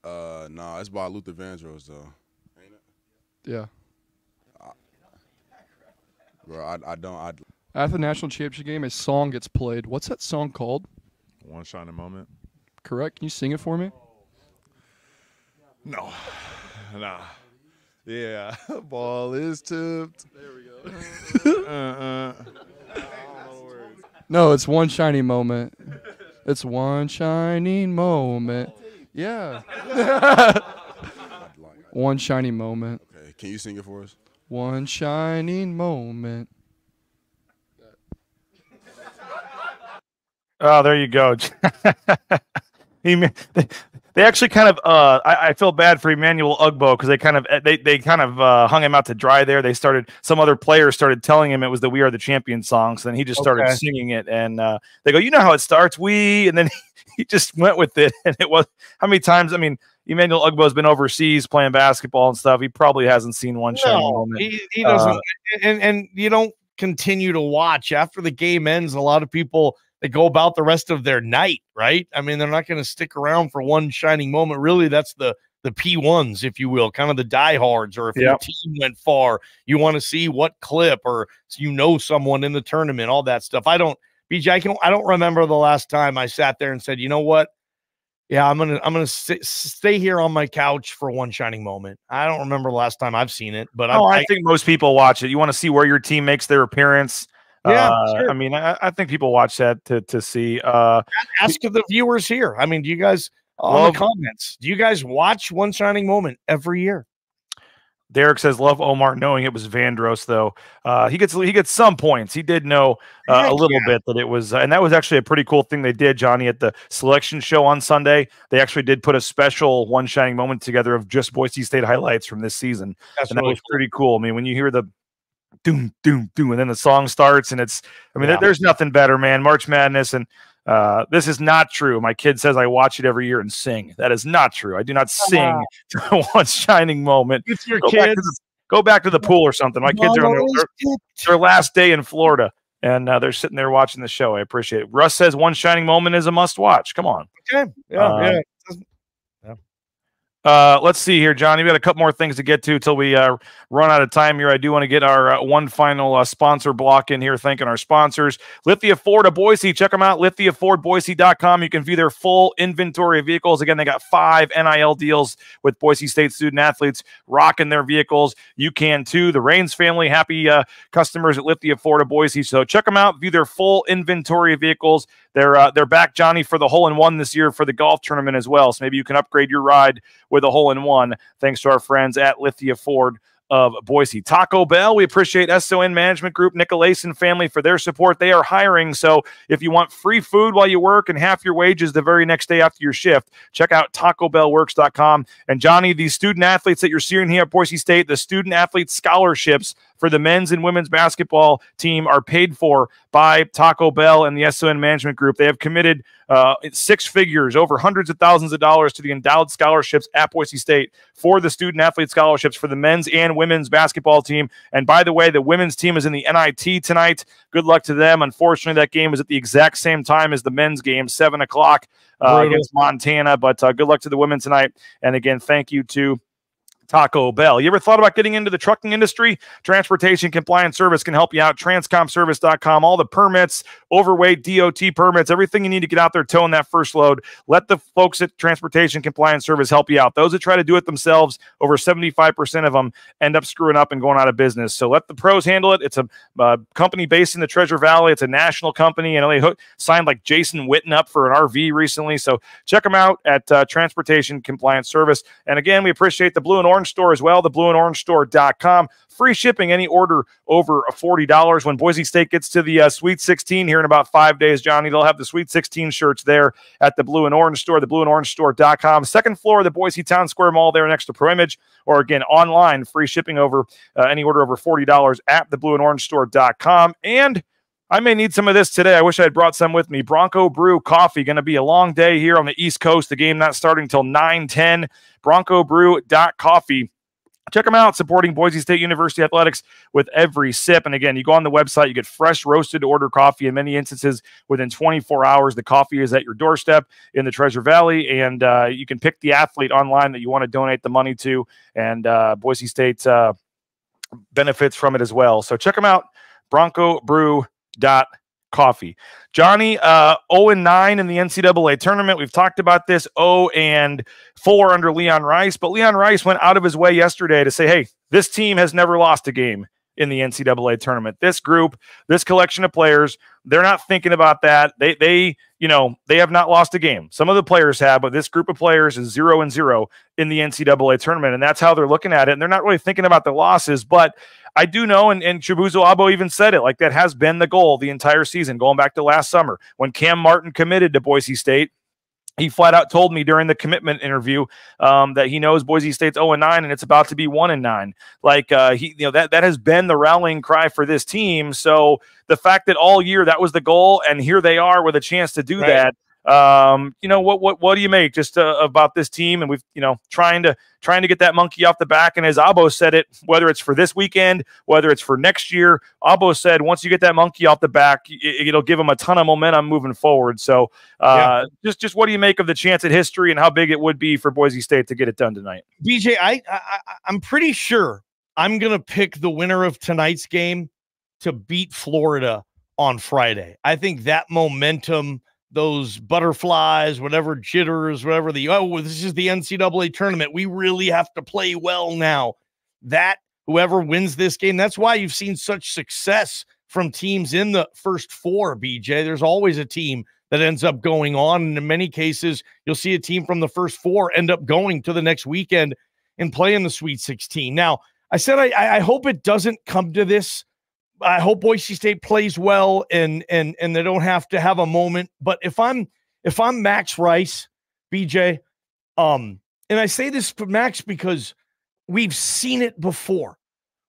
Uh, nah, it's by Luther Vandross though. Yeah. I, Bro, I, I don't. I After the national championship game, a song gets played. What's that song called? One shining moment. Correct. Can you sing it for me? No. Nah. Yeah. Ball is tipped. There we go. uh-uh. No, it's one shining moment. It's one shining moment. Yeah. one shining moment. okay. Can you sing it for us? One shining moment. Oh, there you go. he, ma- they, actually kind of. Uh, I, I feel bad for Emmanuel Ugbo because they kind of they they kind of uh, hung him out to dry there. They started some other players started telling him it was the "We Are the Champion" song, so then he just started Okay. singing it, and uh, they go, "You know how it starts, we," and then he just went with it, and it was how many times? I mean, Emmanuel Ugbo's been overseas playing basketball and stuff. He probably hasn't seen one No, he, he doesn't. Uh, and and you don't continue to watch after the game ends. A lot of people they go about the rest of their night, right? I mean, they're not going to stick around for one shining moment. Really, that's the the P ones, if you will, kind of the diehards. Or if your team went far, you want to see what clip, or you know someone in the tournament, all that stuff. I don't, BJ, I don't, I don't remember the last time I sat there and said, you know what. Yeah, I'm gonna I'm gonna sit, stay here on my couch for one shining moment. I don't remember the last time I've seen it, but Oh, I, I, think most people watch it. You want to see where your team makes their appearance. Yeah, Uh, sure. I mean, I, I think people watch that to to see. Uh, ask the viewers here. I mean, do you guys on the comments? Do you guys watch One Shining Moment every year? Derek says, "Love Omar knowing it was Vandross, though. Uh, he gets he gets some points. He did know uh, a little bit that it was, and that was actually a pretty cool thing they did, Johnny, at the selection show on Sunday. They actually did put a special one shining moment together of just Boise State highlights from this season, That's and that really was pretty cool. I mean, when you hear the doom doom doom, and then the song starts, and it's, I mean, Yeah. there's nothing better, man. March Madness, and uh, this is not true. My kid says I watch it every year and sing. That is not true. I do not sing to one shining moment. It's your Go back, kids. the, go back to the pool or something. My kids are on their, their, their last day in Florida, and uh, they're sitting there watching the show. I appreciate it. Russ says one shining moment is a must watch. Come on. Okay. Yeah, Uh, yeah. Uh, let's see here, Johnny. We got a couple more things to get to till we uh, run out of time here. I do want to get our uh, one final uh, sponsor block in here, thanking our sponsors. Lithia Ford of Boise. Check them out, lithiafordboise.com. You can view their full inventory of vehicles. Again, they got five NIL deals with Boise State student athletes rocking their vehicles. You can too. The Rains family, happy uh, customers at Lithia Ford of Boise. So check them out, view their full inventory of vehicles. They're uh, they're back, Johnny, for the hole in one this year for the golf tournament as well. So maybe you can upgrade your ride with a hole in one thanks to our friends at Lithia Ford of Boise. Taco Bell, we appreciate SON Management Group, Nicolason family for their support. They are hiring. So if you want free food while you work and half your wages the very next day after your shift, check out TacoBellWorks.com. And Johnny, these student athletes that you're seeing here at Boise State, the student athlete scholarships for the men's and women's basketball team are paid for by Taco Bell and the SON Management Group. They have committed uh, six figures, over hundreds of thousands of dollars to the endowed scholarships at Boise State for the student athlete scholarships for the men's and women's basketball team. And by the way, the women's team is in the NIT tonight. Good luck to them. Unfortunately, that game is at the exact same time as the men's game, seven o'clock uh, against Montana. But uh, good luck to the women tonight. And again, thank you to Taco Bell. You ever thought about getting into the trucking industry? Transportation Compliance Service can help you out. Transcomservice.com. All the permits, overweight DOT permits, everything you need to get out there towing that first load. Let the folks at Transportation Compliance Service help you out. Those that try to do it themselves, over 75% of them end up screwing up and going out of business. So let the pros handle it. It's a uh, company based in the Treasure Valley. It's a national company, and they signed like Jason Witten up for an RV recently. So check them out at uh, Transportation Compliance Service. And again, we appreciate the Blue and Orange store as well, the Blue and Orange Store.com. Free shipping any order over $40. When Boise State gets to the uh, Sweet 16 here in about five days, Johnny, they'll have the Sweet 16 shirts there at the Blue and Orange Store, the Blue and Orange Store.com. Second floor of the Boise Town Square Mall there next to Pro Image, or again, online, free shipping over uh, any order over $40 at the Blue and Orange Store.com. And I may need some of this today. I wish I had brought some with me. Bronco Brew coffee. Going to be a long day here on the East Coast. The game not starting until 9 10. Bronco Brew coffee. Check them out, supporting Boise State University athletics with every sip. And again, you go on the website, you get fresh roasted order coffee. In many instances, within 24 hours, the coffee is at your doorstep in the Treasure Valley, and uh, you can pick the athlete online that you want to donate the money to. And uh, Boise State uh, benefits from it as well. So check them out, Bronco Brew dot coffee. Johnny, uh, 0 and 9 in the NCAA tournament. We've talked about this 0 and 4 under Leon Rice, but Leon Rice went out of his way yesterday to say, hey, this team has never lost a game in the NCAA tournament. This group, this collection of players, they're not thinking about that. They they you know they have not lost a game. Some of the players have, but this group of players is zero and zero in the NCAA tournament, and that's how they're looking at it. And they're not really thinking about the losses, but I do know, and, and Chibuzo Agbo even said it, like that has been the goal the entire season, going back to last summer when Cam Martin committed to Boise State he flat out told me during the commitment interview um, that he knows Boise State's 0 and 9 and it's about to be 1 and 9. Like uh, he, you know, that that has been the rallying cry for this team. So the fact that all year that was the goal, and here they are with a chance to do right. that. Um, you know what what what do you make just uh, about this team? And we've you know trying to trying to get that monkey off the back. And as Agbo said it, whether it's for this weekend, whether it's for next year, Agbo said once you get that monkey off the back, it, will give them a ton of momentum moving forward. So uh, yeah. just just what do you make of the chance at history and how big it would be for Boise State to get it done tonight? BJ, I, I I'm pretty sure I'm gonna pick the winner of tonight's game to beat Florida on Friday. I think that momentum those butterflies, whatever jitters, whatever the oh, this is the NCAA tournament. We really have to play well now. That whoever wins this game, that's why you've seen such success from teams in the first four, BJ. There's always a team that ends up going on. And in many cases, you'll see a team from the first four end up going to the next weekend and playing the Sweet 16. Now, I said I, I hope it doesn't come to this I hope Boise State plays well and and and they don't have to have a moment. But if I'm if I'm Max Rice, BJ, um, and I say this for Max because we've seen it before.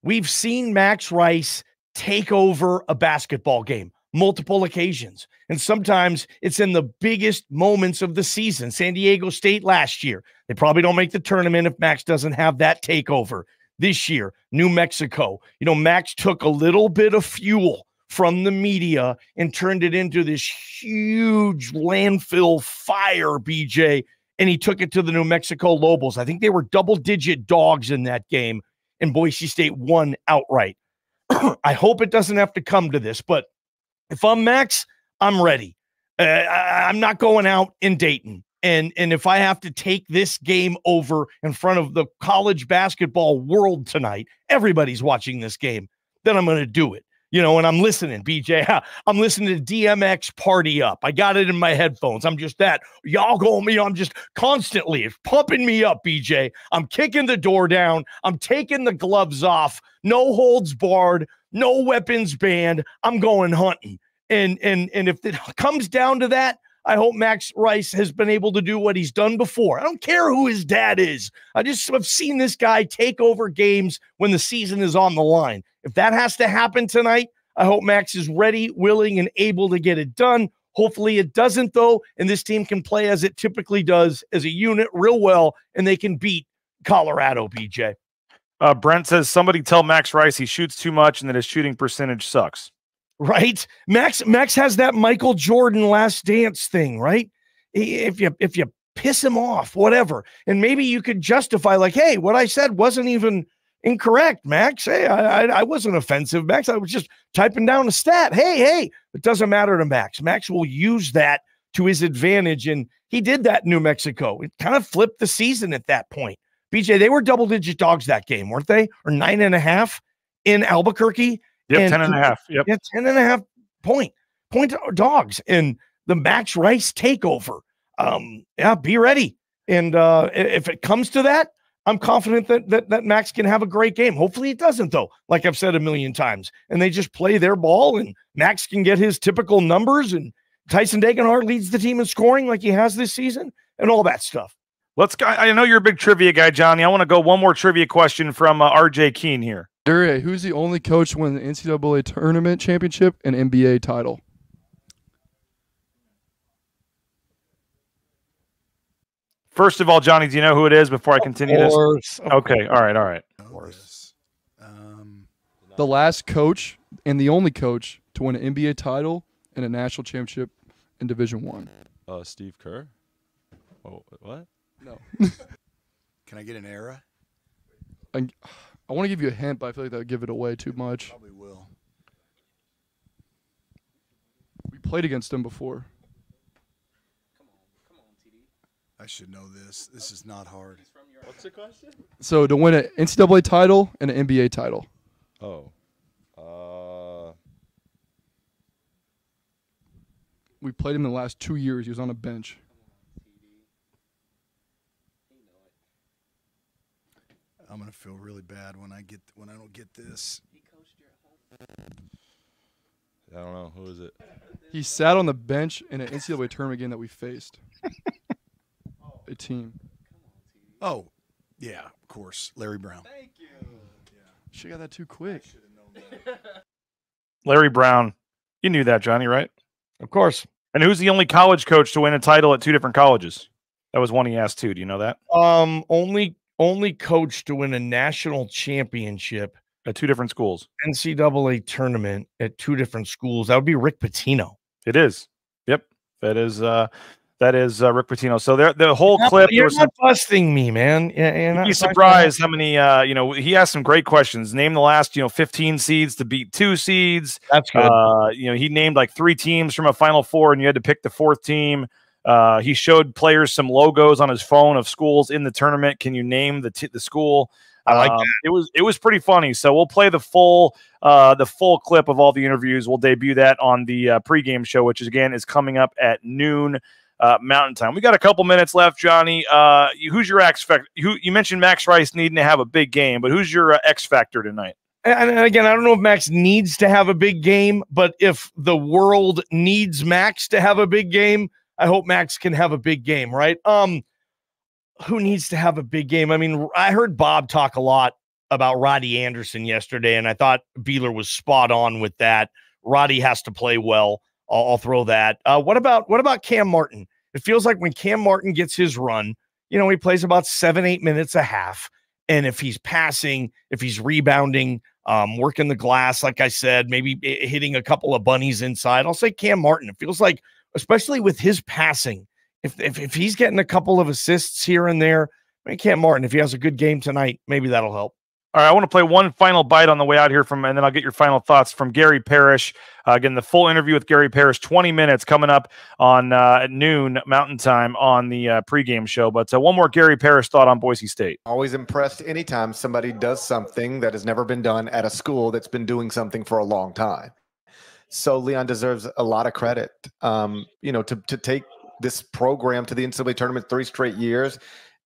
We've seen Max Rice take over a basketball game multiple occasions. And sometimes it's in the biggest moments of the season. San Diego State last year, they probably don't make the tournament if Max doesn't have that takeover this year, New Mexico. You know, Max took a little bit of fuel from the media and turned it into this huge landfill fire, BJ. And he took it to the New Mexico Lobos. I think they were double digit dogs in that game, and Boise State won outright. I hope it doesn't have to come to this, but if I'm Max, I'm ready. Uh, I, I'm not going out in Dayton and and if I have to take this game over in front of the college basketball world tonight, everybody's watching this game, then I'm going to do it. You know, and I'm listening, BJ. I'm listening to DMX Party Up. I got it in my headphones. I'm just that. Y'all go me. I'm just constantly it's pumping me up, BJ. I'm kicking the door down. I'm taking the gloves off. No holds barred. No weapons banned. I'm going hunting. And and and if it comes down to that, I hope Max Rice has been able to do what he's done before. I don't care who his dad is. I just have seen this guy take over games when the season is on the line. If that has to happen tonight, I hope Max is ready, willing, and able to get it done. Hopefully it doesn't, though, and this team can play as it typically does as a unit real well, and they can beat Colorado, BJ. Uh, Brent says somebody tell Max Rice he shoots too much and that his shooting percentage sucks right? Max Max has that Michael Jordan last dance thing, right? If you if you piss him off, whatever. And maybe you could justify, like, hey, what I said wasn't even incorrect, Max. Hey, I, I, I wasn't offensive, Max. I was just typing down a stat. Hey, hey, it doesn't matter to Max. Max will use that to his advantage. And he did that in New Mexico. It kind of flipped the season at that point. BJ, they were double digit dogs that game, weren't they? Or nine and a half in Albuquerque. Yep, And- 10 and a half. Yep. Yeah, 10 and a half point, point dogs in the Max Rice takeover. Um, yeah, be ready. And uh, if it comes to that, I'm confident that, that that Max can have a great game. Hopefully, it doesn't, though. Like I've said a million times, and they just play their ball, and Max can get his typical numbers, and Tyson Degenhart leads the team in scoring like he has this season, and all that stuff. Let's go. I know you're a big trivia guy, Johnny. I want to go one more trivia question from uh, RJ Keen here. Duryea, who's the only coach to win the NCAA tournament championship and NBA title? First of all, Johnny, do you know who it is before I continue course, this? of Okay. All right. All right. The last coach and the only coach to win an NBA title and a national championship in Division One. Uh, Steve Kerr. Oh, what? No. Can I get an era? I, I want to give you a hint, but I feel like that would give it away too much. Probably will. We played against him before. Come on, come on, TD. I should know this. This is not hard. What's the question? So to win an NCAA title and an NBA title. Oh. Uh, We played him in the last two years. He was on a bench. I'm gonna feel really bad when I get when I don't get this. I don't know. Who is it? He sat on the bench in an NCAA tournament game that we faced. a team. Oh, yeah, of course, Larry Brown. Thank you. Yeah. She got that too quick. Larry Brown. You knew that, Johnny, right? Of course. And who's the only college coach to win a title at two different colleges? That was one he asked too. Do you know that? Um, only only coach to win a national championship at two different schools. NCAA tournament at two different schools. That would be Rick Pitino. It is. Yep. That is uh that is uh, Rick Pitino. So there the whole clip You're was not busting me, man. Yeah, You'd be surprised how many uh you know he asked some great questions. Name the last, you know, 15 seeds to beat two seeds. That's good. Uh, you know, he named like three teams from a final four, and you had to pick the fourth team. Uh, he showed players some logos on his phone of schools in the tournament. Can you name the t- the school? I like Um, It was it was pretty funny. So we'll play the full uh, the full clip of all the interviews. We'll debut that on the uh, pregame show, which is again is coming up at noon uh, Mountain Time. We got a couple minutes left, Johnny. Uh, you- who's your X factor? Who you mentioned Max Rice needing to have a big game, but who's your uh, X factor tonight? And, and again, I don't know if Max needs to have a big game, but if the world needs Max to have a big game, I hope Max can have a big game, right? Um, who needs to have a big game? I mean, I heard Bob talk a lot about Roddy Anderson yesterday, and I thought Behler was spot on with that. Roddy has to play well. I'll, I'll throw that. Uh, what about what about Cam Martin? It feels like when Cam Martin gets his run, you know, he plays about seven, eight minutes a half. And if he's passing, if he's rebounding, um, working the glass, like I said, maybe hitting a couple of bunnies inside, I'll say Cam Martin. It feels like, especially with his passing, if, if, if he's getting a couple of assists here and there, I mean, Cam Martin, if he has a good game tonight, maybe that'll help. All right, I want to play one final bite on the way out here from, and then I'll get your final thoughts from Gary Parrish. Uh, again, the full interview with Gary Parrish, 20 minutes coming up on uh, at noon Mountain Time on the uh, pregame show. But uh, one more Gary Parrish thought on Boise State. Always impressed anytime somebody does something that has never been done at a school that's been doing something for a long time. So Leon deserves a lot of credit. Um, you know, to to take this program to the NCAA tournament three straight years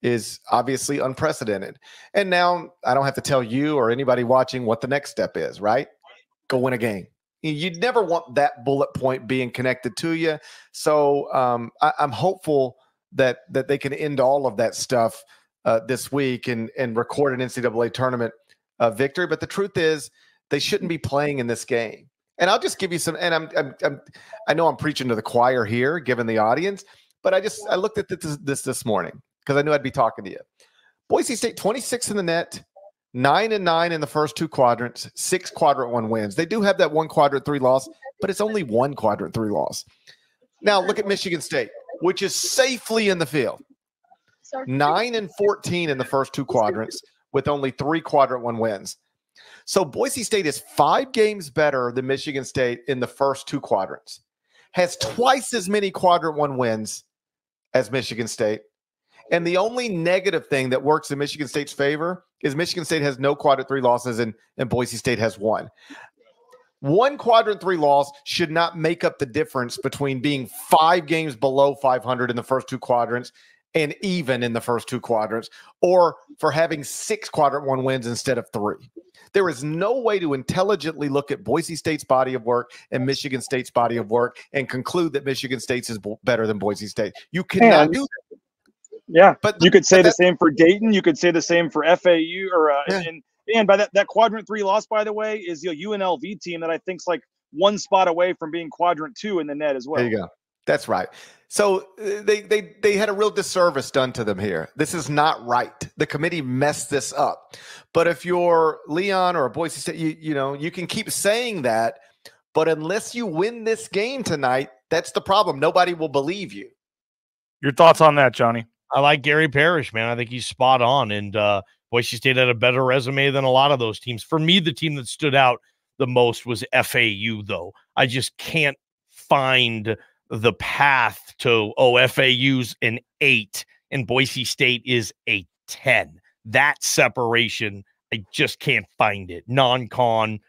is obviously unprecedented. And now I don't have to tell you or anybody watching what the next step is, right? Go win a game. You- You'd never want that bullet point being connected to you. So um, I, I'm hopeful that that they can end all of that stuff uh, this week and and record an NCAA tournament uh, victory. But the truth is, they shouldn't be playing in this game. And I'll just give you some. And I'm, I'm, I'm I know I'm preaching to the choir here, given the audience, but I just I looked at this this this morning because I knew I'd be talking to you. Boise State 26 in the NET, nine and nine in the first two quadrants, six quadrant one wins. They do have that one quadrant three loss, but it's only one quadrant three loss. Now look at Michigan State, which is safely in the field. nine and 14 in the first two quadrants with only three quadrant one wins. So Boise State is five games better than Michigan State in the first two quadrants, has twice as many quadrant one wins as Michigan State. And the only negative thing that works in Michigan State's favor is Michigan State has no quadrant three losses and, and Boise State has one. One quadrant three loss should not make up the difference between being five games below 500 in the first two quadrants and even in the first two quadrants, or for having six quadrant one wins instead of three. There is no way to intelligently look at Boise State's body of work and Michigan State's body of work and conclude that Michigan State's is better than Boise State. You cannot And- do that. Yeah, but you could say the same for Dayton. You could say the same for FAU. Or uh, and and by that that quadrant three loss, by the way, is the UNLV team that I think's like one spot away from being quadrant two in the NET as well. There you go. That's right. So uh, they they they had a real disservice done to them here. This is not right. The committee messed this up. But if you're Leon or Boise State, you you know you can keep saying that, but unless you win this game tonight, that's the problem. Nobody will believe you. Your thoughts on that, Johnny? I like Gary Parrish, man. I think he's spot on. And uh, Boise State had a better resume than a lot of those teams. For me, the team that stood out the most was FAU, though. I just can't find the path to, oh, an eight and Boise State is a 10. That separation, I just can't find it. Non con,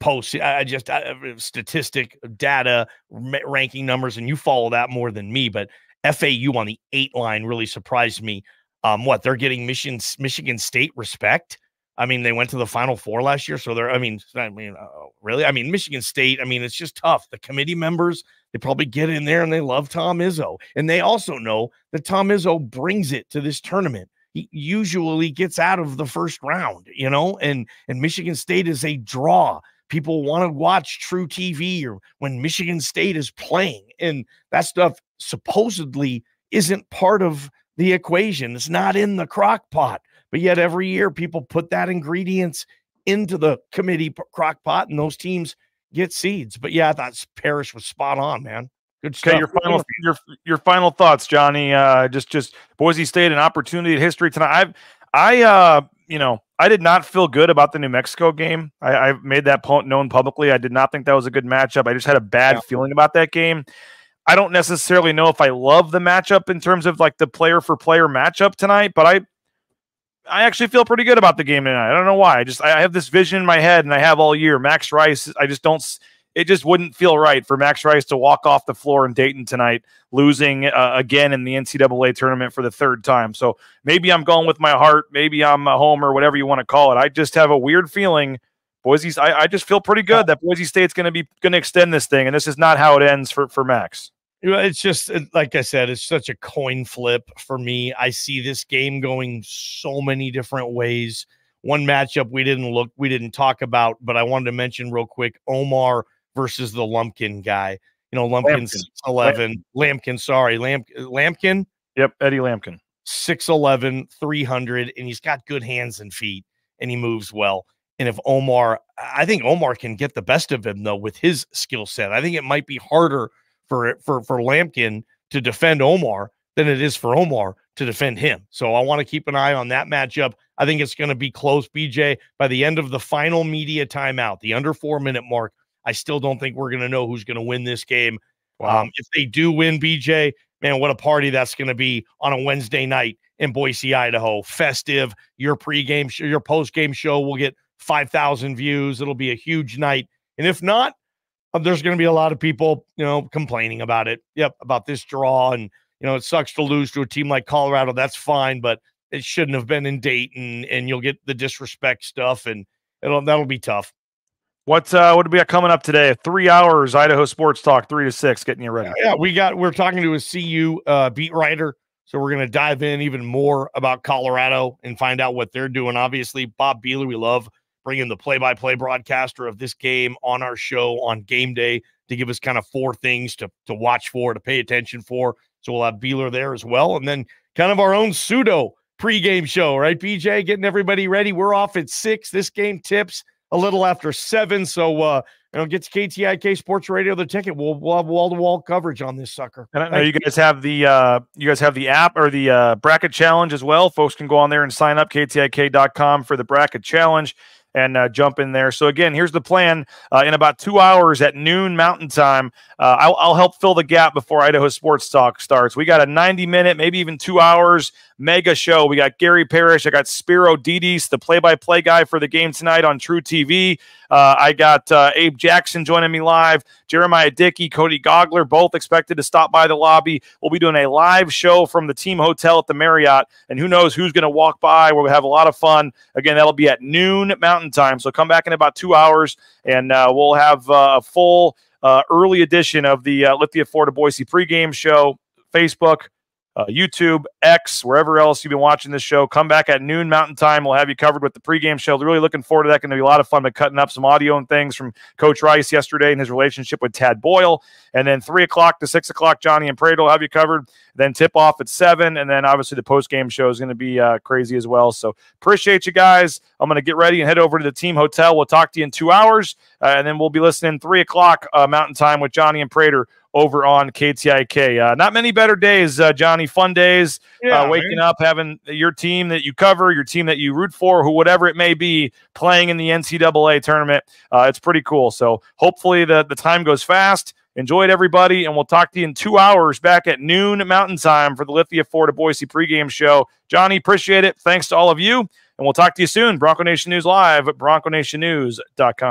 post. I just I, statistic data ranking numbers, and you follow that more than me. But FAU on the eight line really surprised me. Um, what they're getting Michigan Michigan State respect. I mean, they went to the Final Four last year, so they're. I mean, I mean, uh, really. I mean, Michigan State. I mean, it's just tough. The committee members they probably get in there and they love Tom Izzo, and they also know that Tom Izzo brings it to this tournament. He usually gets out of the first round, you know, and and Michigan State is a draw. People want to watch truTV or when Michigan State is playing, and that stuff supposedly isn't part of the equation. It's not in the crock pot, but yet every year people put that ingredients into the committee crock pot, and those teams get seeds. But yeah, I thought Parrish was spot on, man. Good stuff. Okay, your final your your final thoughts, Johnny. Uh, just just Boise State an opportunity at history tonight. I've I uh you know I did not feel good about the New Mexico game. I, I made that point known publicly. I did not think that was a good matchup. I just had a bad feeling about that game. I don't necessarily know if I love the matchup in terms of like the player for player matchup tonight, but I I actually feel pretty good about the game tonight. I don't know why. I just I have this vision in my head, and I have all year. Max Rice. I just don't. It just wouldn't feel right for Max Rice to walk off the floor in Dayton tonight, losing uh, again in the NCAA tournament for the third time. So maybe I'm going with my heart. Maybe I'm a homer, whatever you want to call it. I just have a weird feeling. Boise's. I, I just feel pretty good that Boise State's going to be going to extend this thing, and this is not how it ends for for Max. It's just like I said, it's such a coin flip for me. I see this game going so many different ways. One matchup we didn't look, we didn't talk about, but I wanted to mention real quick: Omar versus the Lumpkin guy. You know, Lumpkin Lampkin. 6'11, Lampkin, sorry, Lamp, Lampkin. Yep, Eddie Lampkin. 6'11, 300, and he's got good hands and feet and he moves well. And if Omar, I think Omar can get the best of him though with his skill set. I think it might be harder for for for Lampkin to defend Omar than it is for Omar to defend him. So I want to keep an eye on that matchup. I think it's going to be close, BJ. By the end of the final media timeout, the under four minute mark, I still don't think we're going to know who's going to win this game. Um, if they do win, BJ, man, what a party that's going to be on a Wednesday night in Boise, Idaho. Festive. Your pregame, sh- your postgame show will get 5,000 views. It'll be a huge night. And if not, there's going to be a lot of people, you know, complaining about it. Yep, about this draw. And, you know, it sucks to lose to a team like Colorado. That's fine, but it shouldn't have been in Dayton. And you'll get the disrespect stuff, and it'll that'll be tough. What uh, what do we got coming up today? Three hours Idaho Sports Talk, three to six, getting you ready. Yeah, we got we're talking to a CU uh, beat writer, so we're going to dive in even more about Colorado and find out what they're doing. Obviously, Bob Behler, we love bringing the play-by-play broadcaster of this game on our show on game day to give us kind of four things to to watch for, to pay attention for. So we'll have Behler there as well, and then kind of our own pseudo pregame show, right? BJ, getting everybody ready. We're off at six. This game tips a little after seven, so uh, you know, get to KTIK Sports Radio the ticket. We'll, we'll have wall to wall coverage on this sucker. And I know you guys have the uh, you guys have the app or the uh, bracket challenge as well. Folks can go on there and sign up ktik.com for the bracket challenge and uh, jump in there. So again, here's the plan. Uh, in about two hours at noon Mountain Time, uh, I'll, I'll, help fill the gap before Idaho Sports Talk starts. We got a 90 minute, maybe even two hours mega show. We got Gary Parrish. I got Spiro Dedes, the play-by-play guy for the game tonight on truTV. Uh, I got uh, Abe Jackson joining me live. Jeremiah Dickey, Cody Gogler, both expected to stop by the lobby. We'll be doing a live show from the team hotel at the Marriott, and who knows who's going to walk by. We'll have a lot of fun. Again, that'll be at noon Mountain Time. So come back in about two hours, and uh, we'll have uh, a full uh, early edition of the uh, Lithia Ford of Boise pregame show. Facebook, uh, YouTube, X, wherever else you've been watching this show. Come back at noon Mountain Time. We'll have you covered with the pregame show. Really looking forward to that. Going to be a lot of fun. But cutting up some audio and things from Coach Rice yesterday and his relationship with Tad Boyle. And then three o'clock to six o'clock, Johnny and Prado will have you covered. Then tip off at seven, and then obviously the post game show is going to be uh, crazy as well. So appreciate you guys. I'm going to get ready and head over to the team hotel. We'll talk to you in two hours, uh, and then we'll be listening three o'clock uh, Mountain Time with Johnny and Prater over on KTIK. Uh, not many better days, uh, Johnny. Fun days. Uh, yeah, waking man. up, having your team that you cover, your team that you root for, who whatever it may be, playing in the NCAA tournament. Uh, it's pretty cool. So hopefully the the time goes fast. Enjoy it, everybody, and we'll talk to you in two hours back at noon Mountain Time for the Lithia Ford of Boise pregame show. Johnny, appreciate it. Thanks to all of you, and we'll talk to you soon. Bronco Nation News Live at BroncoNationNews.com.